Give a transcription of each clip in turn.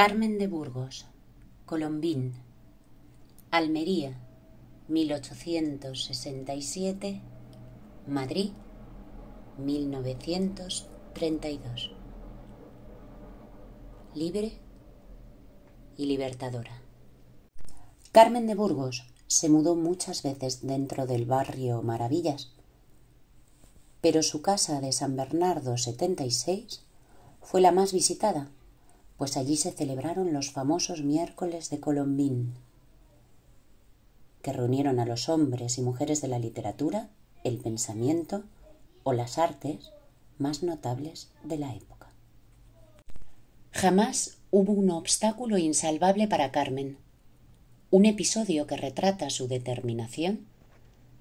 Carmen de Burgos, Colombín, Almería, 1867, Madrid, 1932. Libre y libertadora. Carmen de Burgos se mudó muchas veces dentro del barrio Maravillas, pero su casa de San Bernardo 76 fue la más visitada, pues allí se celebraron los famosos miércoles de Colombín, que reunieron a los hombres y mujeres de la literatura, el pensamiento o las artes más notables de la época. Jamás hubo un obstáculo insalvable para Carmen. Un episodio que retrata su determinación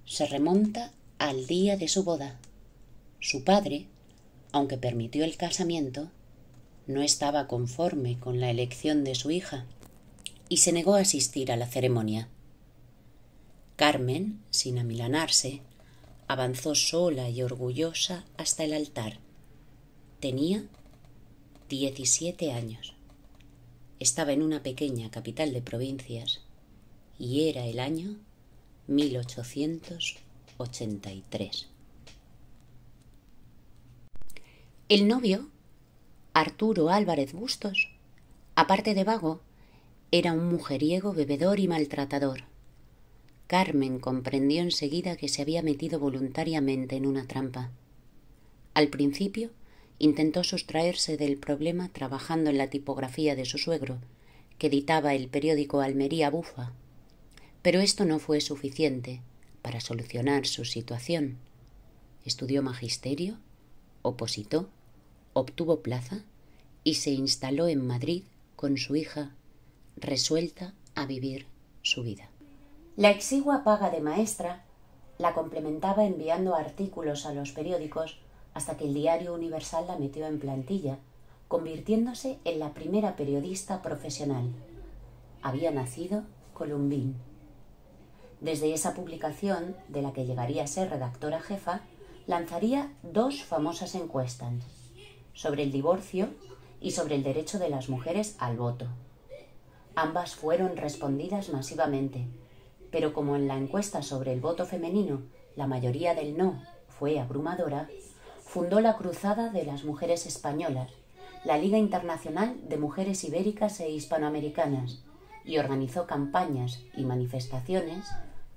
se remonta al día de su boda. Su padre, aunque permitió el casamiento, no estaba conforme con la elección de su hija y se negó a asistir a la ceremonia. Carmen, sin amilanarse, avanzó sola y orgullosa hasta el altar. Tenía diecisiete años. Estaba en una pequeña capital de provincias y era el año 1883. El novio, Arturo Álvarez Bustos, aparte de vago, era un mujeriego bebedor y maltratador. Carmen comprendió enseguida que se había metido voluntariamente en una trampa. Al principio intentó sustraerse del problema trabajando en la tipografía de su suegro, que editaba el periódico Almería Bufa. Pero esto no fue suficiente para solucionar su situación. Estudió magisterio, opositó, obtuvo plaza y se instaló en Madrid con su hija, resuelta a vivir su vida. La exigua paga de maestra la complementaba enviando artículos a los periódicos hasta que el diario Universal la metió en plantilla, convirtiéndose en la primera periodista profesional. Había nacido Columbín. Desde esa publicación, de la que llegaría a ser redactora jefa, lanzaría dos famosas encuestas sobre el divorcio y sobre el derecho de las mujeres al voto. Ambas fueron respondidas masivamente, pero como en la encuesta sobre el voto femenino la mayoría del no fue abrumadora, fundó la Cruzada de las Mujeres Españolas, la Liga Internacional de Mujeres Ibéricas e Hispanoamericanas, y organizó campañas y manifestaciones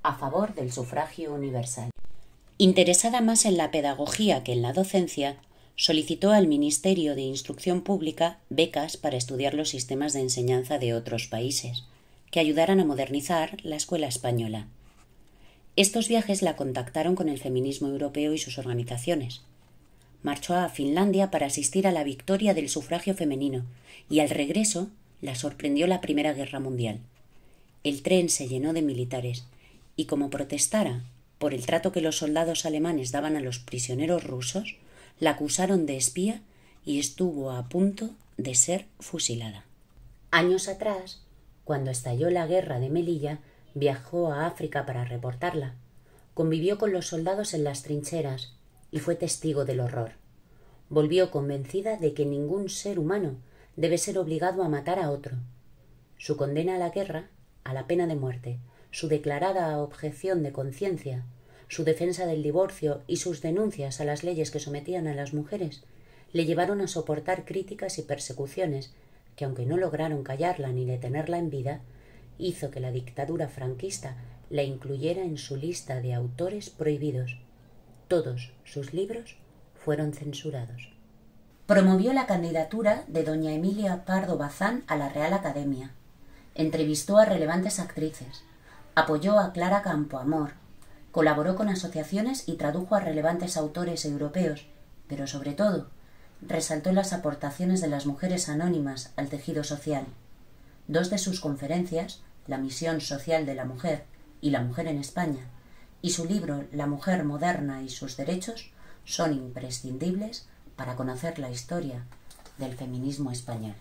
a favor del sufragio universal. Interesada más en la pedagogía que en la docencia, solicitó al Ministerio de Instrucción Pública becas para estudiar los sistemas de enseñanza de otros países, que ayudaran a modernizar la escuela española. Estos viajes la contactaron con el feminismo europeo y sus organizaciones, marchó a Finlandia para asistir a la victoria del sufragio femenino y al regreso la sorprendió la Primera Guerra Mundial. El tren se llenó de militares y como protestara por el trato que los soldados alemanes daban a los prisioneros rusos, la acusaron de espía y estuvo a punto de ser fusilada. Años atrás, cuando estalló la guerra de Melilla, viajó a África para reportarla. Convivió con los soldados en las trincheras y fue testigo del horror. Volvió convencida de que ningún ser humano debe ser obligado a matar a otro. Su condena a la guerra, a la pena de muerte, su declarada objeción de conciencia, su defensa del divorcio y sus denuncias a las leyes que sometían a las mujeres le llevaron a soportar críticas y persecuciones que, aunque no lograron callarla ni detenerla en vida, hizo que la dictadura franquista la incluyera en su lista de autores prohibidos todos sus libros fueron censurados. Promovió la candidatura de doña Emilia Pardo Bazán a la Real Academia. Entrevistó a relevantes actrices. Apoyó a Clara Campoamor. Colaboró con asociaciones y tradujo a relevantes autores europeos, pero sobre todo resaltó las aportaciones de las mujeres anónimas al tejido social. Dos de sus conferencias, La misión social de la mujer y La mujer en España, y su libro La mujer moderna y sus derechos son imprescindibles para conocer la historia del feminismo español.